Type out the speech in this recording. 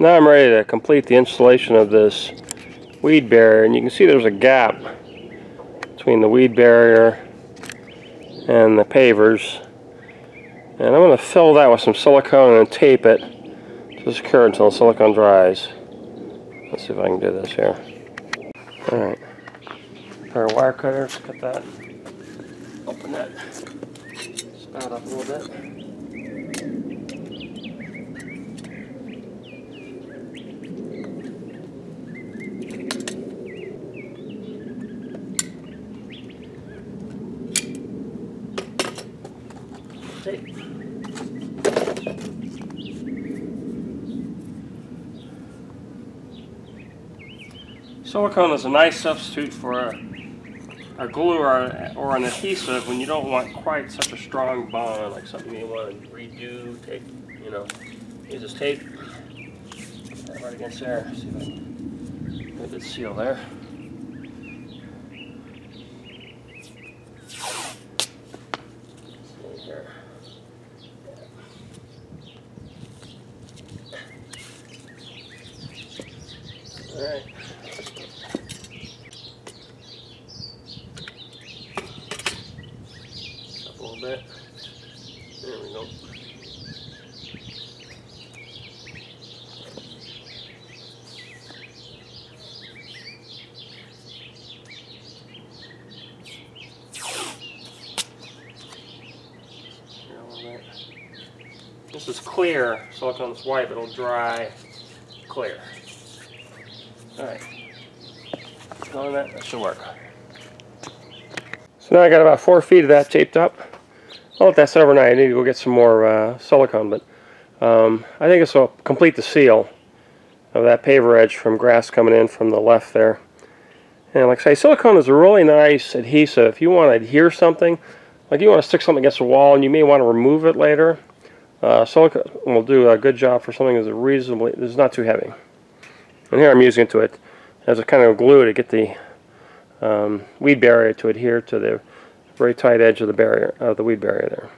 Now I'm ready to complete the installation of this weed barrier and you can see there's a gap between the weed barrier and the pavers and I'm going to fill that with some silicone and tape it to secure until the silicone dries. Let's see if I can do this here. Alright. Of wire cutters, cut that. Open that spout up a little bit. Silicone is a nice substitute for a, a glue or, or an adhesive when you don't want quite such a strong bond, like something you want to redo, take, you know, use this tape right against there. See if I can seal there. A little bit. There we go. This is clear, silicone's white, but it'll dry clear. Alright. On that, that should work. So now I got about four feet of that taped up. I'll let that sit overnight. I need to go get some more uh, silicone, but um, I think this will complete the seal of that paver edge from grass coming in from the left there. And like I say, silicone is a really nice adhesive. If you want to adhere something, like you want to stick something against a wall and you may want to remove it later, uh, silicone will do a good job for something that's reasonably, that's not too heavy. And here I'm using it to it as a kind of glue to get the um, weed barrier to adhere to the very tight edge of the barrier of the weed barrier there.